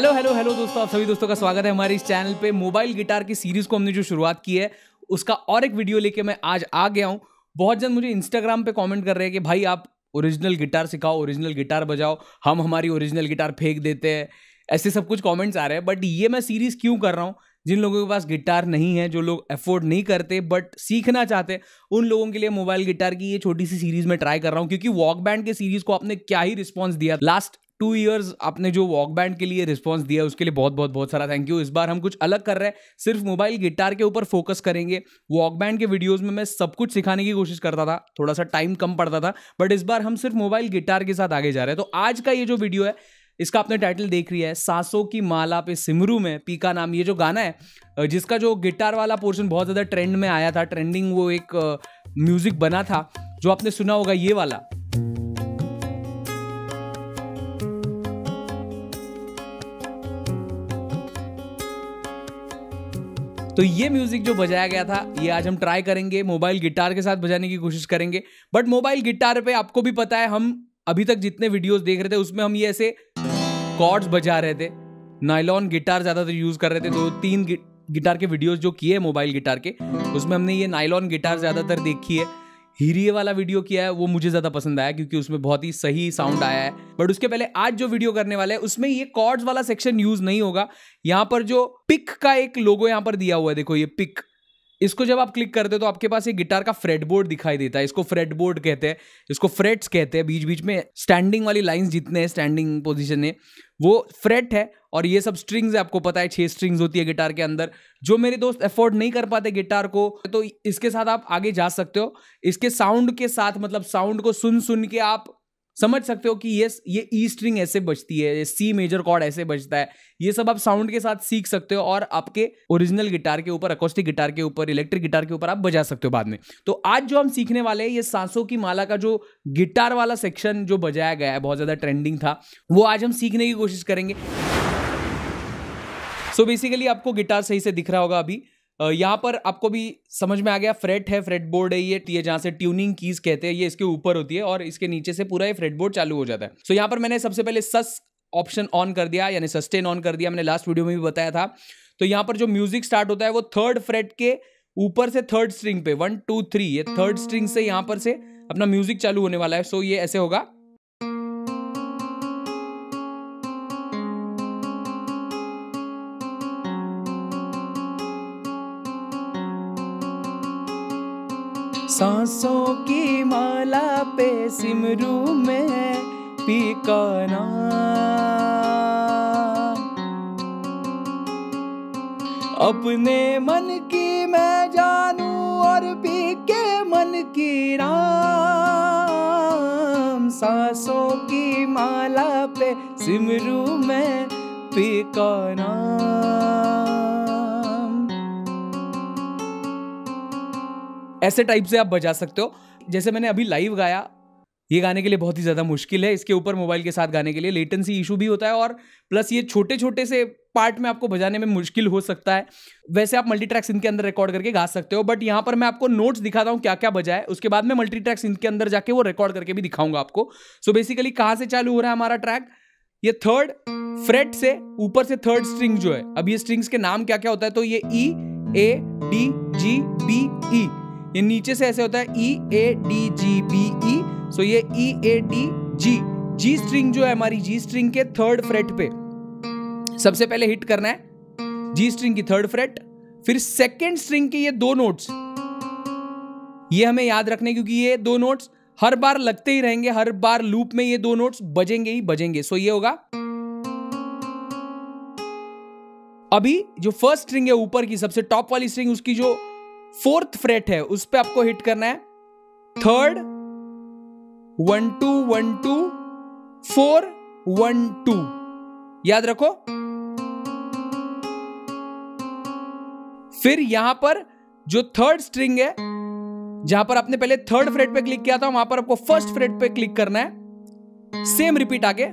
Hello hello hello दोस्तों, आप सभी दोस्तों का स्वागत है हमारे इस चैनल पे। मोबाइल गिटार की सीरीज़ को हमने जो शुरुआत की है, उसका और एक वीडियो लेके मैं आज आ गया हूँ। बहुत जन मुझे इंस्टाग्राम पे कमेंट कर रहे हैं कि भाई आप ओरिजिनल गिटार सिखाओ ओरिजिनल गिटार बजाओ, हम हमारी ओरिजिनल गिटार फेंक देते हैं। ऐसे सब कुछ कॉमेंट्स आ रहे हैं बट ये मैं सीरीज़ क्यों कर रहा हूँ? जिन लोगों के पास गिटार नहीं है, जो लोग अफोर्ड नहीं करते बट सीखना चाहते उन लोगों के लिए मोबाइल गिटार की ये छोटी सी सीरीज़ में ट्राई कर रहा हूँ, क्योंकि वॉक बैंड के सीरीज़ को आपने क्या ही रिस्पॉन्स दिया। लास्ट टू ईयर्स आपने जो वॉक बैंड के लिए रिस्पॉन्स दिया उसके लिए बहुत बहुत बहुत सारा थैंक यू इस बार हम कुछ अलग कर रहे हैं। सिर्फ़ मोबाइल गिटार के ऊपर फोकस करेंगे। वॉक बैंड के वीडियोज़ में मैं सब कुछ सिखाने की कोशिश करता था। थोड़ा सा टाइम कम पड़ता था बट इस बार हम सिर्फ़ मोबाइल गिटार के साथ आगे जा रहे हैं। तो आज का ये जो वीडियो है, इसका आपने टाइटल देख रही है, सासों की माला पे सिमरू में, पीका नाम, ये जो गाना है जिसका जो गिटार वाला पोर्शन बहुत ज़्यादा ट्रेंड में आया था। ट्रेंडिंग वो एक म्यूज़िक बना था, जो आपने सुना होगा, ये वाला। तो ये म्यूज़िक जो बजाया गया था, ये आज हम ट्राई करेंगे मोबाइल गिटार के साथ बजाने की कोशिश करेंगे। बट मोबाइल गिटार पे आपको भी पता है, हम अभी तक जितने वीडियोस देख रहे थे, उसमें हम ये ऐसे कॉर्ड्स बजा रहे थे। नाइलॉन गिटार ज़्यादातर यूज़ कर रहे थे, दो, तीन गिटार के वीडियोज़ जो किए मोबाइल गिटार के, उसमें हमने ये नाइलॉन गिटार ज़्यादातर देखी है। हीरिए वाला वीडियो किया है, वो मुझे ज़्यादा पसंद आया क्योंकि उसमें बहुत ही सही साउंड आया है। बट उसके पहले आज जो वीडियो करने वाले हैं, उसमें ये कॉर्ड्स वाला सेक्शन यूज़ नहीं होगा। यहाँ पर जो पिक का एक लोगो यहाँ पर दिया हुआ है, देखो ये पिक इसको जब आप क्लिक करते हो तो आपके पास एक गिटार का फ्रेडबोर्ड दिखाई देता है। इसको फ्रेडबोर्ड कहते हैं, इसको फ्रेट्स कहते हैं। बीच बीच में स्टैंडिंग वाली लाइंस जितने हैं स्टैंडिंग पोजीशन है, वो फ्रेट है। और ये सब स्ट्रिंग्स है, आपको पता है, छह स्ट्रिंग्स होती है गिटार के अंदर। जो मेरे दोस्त अफोर्ड नहीं कर पाते गिटार को तो इसके साथ आप आगे जा सकते हो। इसके साउंड के साथ मतलब साउंड को सुन सुन के आप समझ सकते हो कि ये ये ई स्ट्रिंग ऐसे बजती है सी मेजर कॉर्ड ऐसे बजता है। ये सब आप साउंड के साथ सीख सकते हो और आपके ओरिजिनल गिटार के ऊपर अकोस्टिक गिटार के ऊपर इलेक्ट्रिक गिटार के ऊपर आप बजा सकते हो बाद में। तो आज जो हम सीखने वाले हैं, ये सांसों की माला का जो गिटार वाला सेक्शन जो बजाया गया है, बहुत ज़्यादा ट्रेंडिंग था, वो आज हम सीखने की कोशिश करेंगे। सो so बेसिकली आपको गिटार सही से दिख रहा होगा अभी। यहाँ पर आपको भी समझ में आ गया फ्रेट है फ्रेट बोर्ड है ये ये जहाँ से ट्यूनिंग कीज कहते हैं, ये इसके ऊपर होती है और इसके नीचे से पूरा ये फ्रेट बोर्ड चालू हो जाता है। सो so यहाँ पर मैंने सबसे पहले सस ऑप्शन ऑन कर दिया, यानी सस्टेन ऑन कर दिया, मैंने लास्ट वीडियो में भी बताया था। तो यहाँ पर जो म्यूज़िक स्टार्ट होता है वो थर्ड फ्रेट के ऊपर से थर्ड स्ट्रिंग पे वन टू थ्री ये थर्ड स्ट्रिंग से यहाँ पर से अपना म्यूज़िक चालू होने वाला है। सो so ये ऐसे होगा। सांसों की माला पे सिमरू में पीकाना। अपने मन की मैं जानू और पी के मन की राम। सांसों की माला पे सिमरू में पीकाना। ऐसे टाइप से आप बजा सकते हो। जैसे मैंने अभी लाइव गाया, ये गाने के लिए बहुत ही ज़्यादा मुश्किल है। इसके ऊपर मोबाइल के साथ गाने के लिए लेटेंसी इशू भी होता है और प्लस ये छोटे छोटे से पार्ट में आपको बजाने में मुश्किल हो सकता है। वैसे आप मल्टी ट्रैक्स इनके अंदर रिकॉर्ड करके गा सकते हो बट यहाँ पर मैं आपको नोट्स दिखाता हूँ क्या क्या बजा है। उसके बाद में मल्टी ट्रैक्स इनके अंदर जाके वो रिकॉर्ड करके भी दिखाऊँगा आपको। सो बेसिकली कहाँ से चालू हो रहा है हमारा ट्रैक ये थर्ड फ्रेट से ऊपर से थर्ड स्ट्रिंग जो है। अब ये स्ट्रिंग्स के नाम क्या क्या होता है? तो ये ई A D G B E ये नीचे से ऐसे होता है ई A D G B E सो ये ई A D G ji string जो है हमारी जी स्ट्रिंग के थर्ड फ्रेट पे। सबसे पहले हिट करना है। जी स्ट्रिंग की थर्ड फ्रेट फिर सेकेंड स्ट्रिंग के ये दो नोट्स ये हमें याद रखने क्योंकि ये दो नोट्स हर बार लगते ही रहेंगे, हर बार लूप में ये दो नोट्स बजेंगे ही बजेंगे। सो ये होगा। अभी जो फ़र्स्ट स्ट्रिंग है ऊपर की, सबसे टॉप वाली स्ट्रिंग उसकी जो फोर्थ फ्रेट है, उस पर आपको हिट करना है। Third one two one two four one two याद रखो। फिर यहाँ पर जो थर्ड स्ट्रिंग है, जहाँ पर आपने पहले थर्ड फ्रेट पे क्लिक किया था, वहाँ पर आपको फ़र्स्ट फ्रेट पे क्लिक करना है। सेम रिपीट आगे।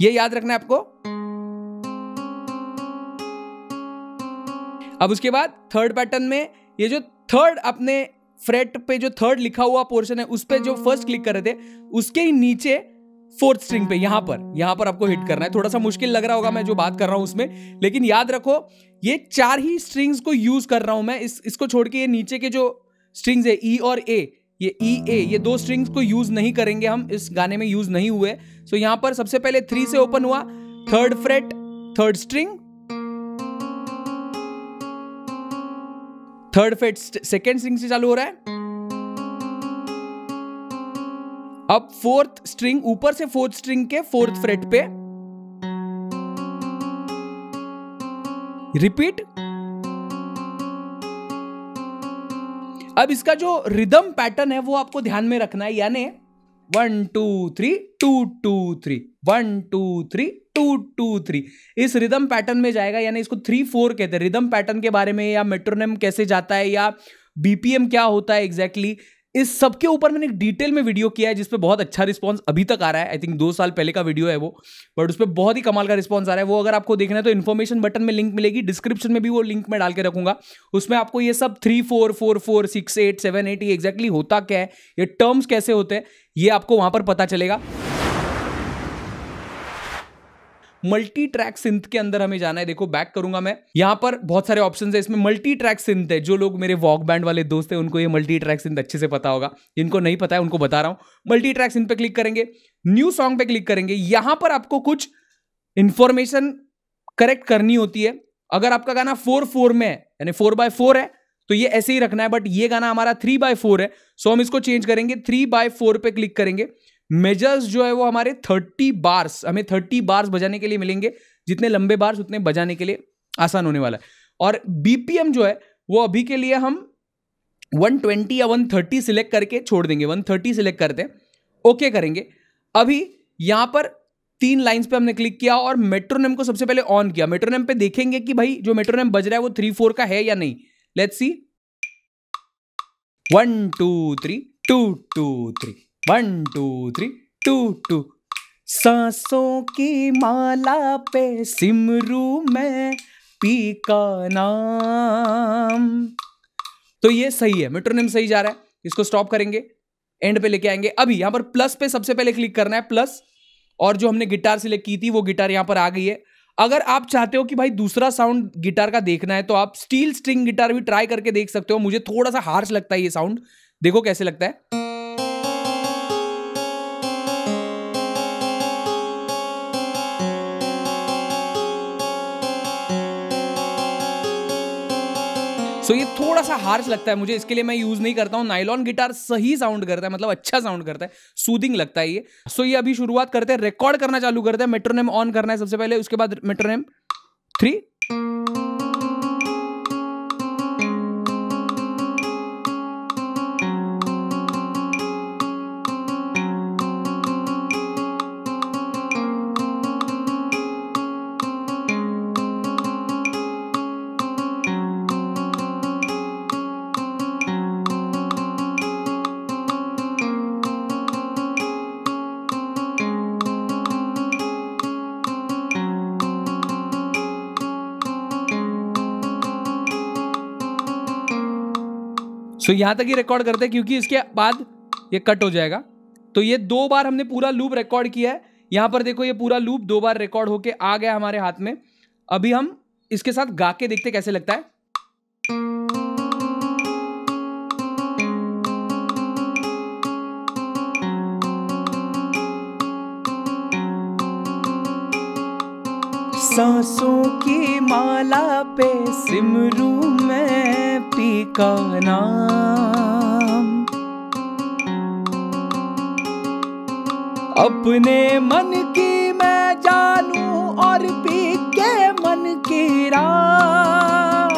ये याद रखना है आपको। अब उसके बाद थर्ड पैटर्न में ये जो थर्ड अपने फ्रेट पे जो थर्ड लिखा हुआ पोर्शन है उस पर जो फ़र्स्ट क्लिक कर रहे थे उसके ही नीचे फोर्थ स्ट्रिंग पे यहाँ पर यहाँ पर आपको हिट करना है। थोड़ा सा मुश्किल लग रहा होगा मैं जो बात कर रहा हूँ उसमें लेकिन याद रखो ये चार ही स्ट्रिंग्स को यूज़ कर रहा हूँ मैं इस इसको छोड़ के ये नीचे के जो स्ट्रिंग्स है ई e और ए ये ई e, ए ये दो स्ट्रिंग्स को यूज़ नहीं करेंगे हम इस गाने में यूज़ नहीं हुए। सो so, यहाँ पर सबसे पहले थ्री से ओपन हुआ third fret third string third fret second string से चालू हो रहा है। अब फोर्थ स्ट्रिंग ऊपर से फोर्थ स्ट्रिंग के फोर्थ फ्रेट पे। रिपीट अब इसका जो रिदम पैटर्न है, वो आपको ध्यान में रखना है, यानी one two three two two three one two three two two three इस रिदम पैटर्न में जाएगा यानी इसको थ्री फोर कहते हैं। रिदम पैटर्न के बारे में या मेट्रोनम कैसे जाता है या बीपीएम क्या होता है एग्जैक्टली exactly, इस सब के ऊपर मैंने एक डिटेल में वीडियो किया है जिसपे बहुत अच्छा रिस्पांस अभी तक आ रहा है। आई थिंक दो साल पहले का वीडियो है वो बट उस पर बहुत ही कमाल का रिस्पांस आ रहा है। वो अगर आपको देखना है तो इन्फॉर्मेशन बटन में लिंक मिलेगी। डिस्क्रिप्शन में भी वो लिंक में डाल के रखूँगा। उसमें आपको ये सब three four four four six eight seven eight ये एक्जैक्टली होता क्या है? ये टर्म्स कैसे होते हैं? ये आपको वहाँ पर पता चलेगा। मल्टी ट्रैक सिंथ के अंदर हमें जाना है। देखो बैक करूँगा मैं। यहाँ पर बहुत सारे ऑप्शन है। इसमें मल्टी ट्रैक सिंथ है। जो लोग मेरे वॉक बैंड वाले दोस्त हैं, उनको ये मल्टी ट्रैक सिंथ अच्छे से पता होगा। जिनको नहीं पता है, उनको बता रहा हूँ। मल्टी ट्रैक सिंथ पे क्लिक करेंगे। न्यू सॉन्ग पे क्लिक करेंगे। यहाँ पर आपको कुछ इंफॉर्मेशन करेक्ट करनी होती है। अगर आपका गाना फोर फोर में है, यानी फोर बाय फोर है तो ये ऐसे ही रखना है। बट ये गाना हमारा थ्री बाय फोर है। सो हम इसको चेंज करेंगे। थ्री बाय फोर पे क्लिक करेंगे। मेजर्स जो है वो हमारे थर्टी बार्स, हमें थर्टी बार्स बजाने के लिए मिलेंगे। जितने लंबे बार्स, उतने बजाने के लिए आसान होने वाला है। और बीपीएम जो है, वो अभी के लिए हम 120 या 130 सिलेक्ट करके छोड़ देंगे। 130 सिलेक्ट करते हैं। ओके करेंगे। अभी यहाँ पर तीन लाइंस पे हमने क्लिक किया और मेट्रोनेम को सबसे पहले ऑन किया। मेट्रोनेम पे देखेंगे कि भाई जो मेट्रोनेम बज रहा है वो थ्री फोर का है या नहीं। Let's see one two three two two three one two three two two सांसों की माला पे सिमरू में पी का नाम। तो ये सही है मेट्रोनिम सही जा रहा है। इसको स्टॉप करेंगे एंड पे लेके आएँगे। अभी यहाँ पर प्लस पे सबसे पहले क्लिक करना है प्लस और जो हमने गिटार सिलेक्ट की थी, वो गिटार यहाँ पर आ गई है। अगर आप चाहते हो कि भाई दूसरा साउंड गिटार का देखना है तो आप स्टील स्ट्रिंग गिटार भी ट्राई करके देख सकते हो। मुझे थोड़ा सा हार्श लगता है ये साउंड देखो कैसे लगता है। सो ये थोड़ा सा हार्श लगता है मुझे। इसके लिए मैं यूज़ नहीं करता हूँ। नाइलॉन गिटार सही साउंड करता है मतलब अच्छा साउंड करता है। सूदिंग लगता है ये। सो ये अभी शुरुआत करते हैं रिकॉर्ड करना चालू करते हैं। मेट्रोनेम ऑन करना है सबसे पहले, उसके बाद मेट्रोनेम थ्री सो यहाँ तक ही रिकॉर्ड करते हैं क्योंकि इसके बाद ये कट हो जाएगा। तो ये दो बार हमने पूरा लूप रिकॉर्ड किया है। यहाँ पर देखो ये पूरा लूप दो बार रिकॉर्ड होके आ गया हमारे हाथ में। अभी हम इसके साथ गा के देखते कैसे लगता है। सांसों की माला पे सिमरू मैं पी का नाम। अपने मन की मैं जानू और पी के मन की राम।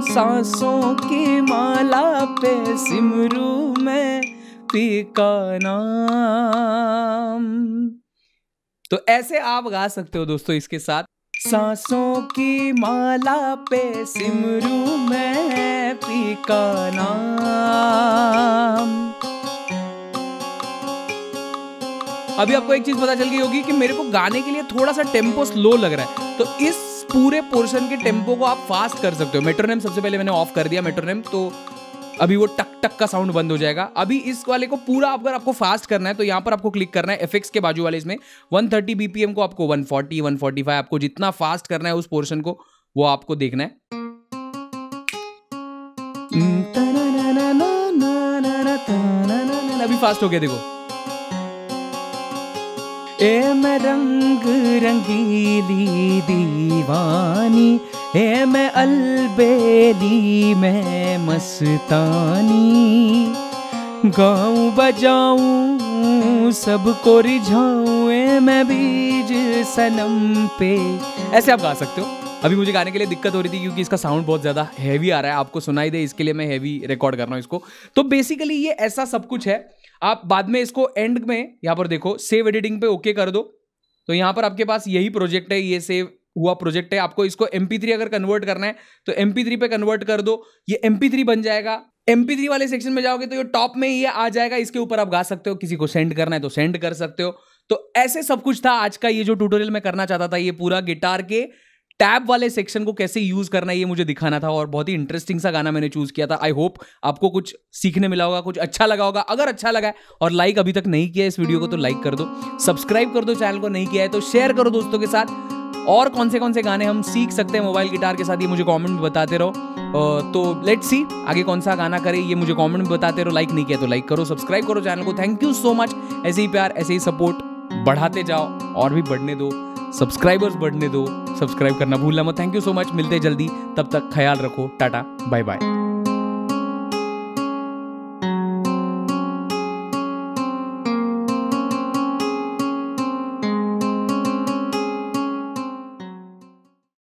सांसों की माला पे सिमरू मैं पी का नाम। तो ऐसे आप गा सकते हो दोस्तों इसके साथ। सांसों की माला पे सिमरू मैं पी का नाम अभी आपको एक चीज़ पता चल गई होगी कि मेरे को गाने के लिए थोड़ा सा टेंपो स्लो लग रहा है। तो इस पूरे पोर्शन के टेंपो को आप फास्ट कर सकते हो। मेट्रोनेम सबसे पहले मैंने ऑफ़ कर दिया मेट्रोनेम तो अभी वो टक टक का साउंड बंद हो जाएगा। अभी इस वाले को पूरा अगर आपको फास्ट करना है तो यहाँ पर आपको क्लिक करना है एफेक्स के बाजू वाले इसमें। 130 बीपीएम को आपको 140 145 आपको जितना फास्ट करना है उस पोर्शन को, वो आपको देखना है। अभी फास्ट हो गया, देखो। ए मैं रंग रंगीली दीवानी ए, मैं अलबेली, मैं मस्तानी। गाऊं बजाऊं, सबको रिझाऊं, ए, मैं बीज सनम पे। ऐसे आप गा सकते हो। अभी मुझे गाने के लिए दिक्कत हो रही थी क्योंकि इसका साउंड बहुत ज़्यादा हैवी आ रहा है। आपको सुनाई दे, इसके लिए मैं हैवी रिकॉर्ड कर रहा हूँ इसको। तो बेसिकली ये ऐसा सब कुछ है। आप बाद में इसको एंड में, यहाँ पर देखो सेव एडिटिंग पे ओके कर दो। तो यहाँ पर आपके पास यही प्रोजेक्ट है, ये सेव हुआ प्रोजेक्ट है, आपको इसको एम अगर कन्वर्ट करना है तो एम पे कन्वर्ट कर दो, ये एम बन जाएगा। एम वाले सेक्शन में जाओगे तो ये टॉप में ये आ जाएगा, इसके ऊपर आप गा सकते हो, किसी को सेंड करना है तो सेंड कर सकते हो। तो ऐसे सब कुछ था, आज का ये जो ट्यूटोरियल मैं करना चाहता था, ये पूरा गिटार के टैब वाले सेक्शन को कैसे यूज़ करना है, ये मुझे दिखाना था और बहुत ही इंटरेस्टिंग सा गाना मैंने चूज़ किया था। आई होप आपको कुछ सीखने मिला होगा, कुछ अच्छा लगा होगा। अगर अच्छा लगा है और लाइक अभी तक नहीं किया इस वीडियो को तो लाइक कर दो सब्सक्राइब कर दो चैनल को, नहीं किया है तो शेयर करो दोस्तों के साथ। और कौन से कौन से गाने हम सीख सकते हैं मोबाइल गिटार के साथ, ये मुझे कमेंट में बताते रहो। तो लेट सी आगे कौन सा गाना करे, ये मुझे कमेंट में बताते रहो। लाइक नहीं किया तो लाइक करो सब्सक्राइब करो चैनल को। थैंक यू सो मच ऐसे ही प्यार, ऐसे ही सपोर्ट बढ़ाते जाओ, और भी बढ़ने दो। सब्सक्राइबर्स बढ़ने दो। सब्सक्राइब करना भूलना मत। थैंक यू सो मच मिलते जल्दी। तब तक ख्याल रखो। टाटा। Bye bye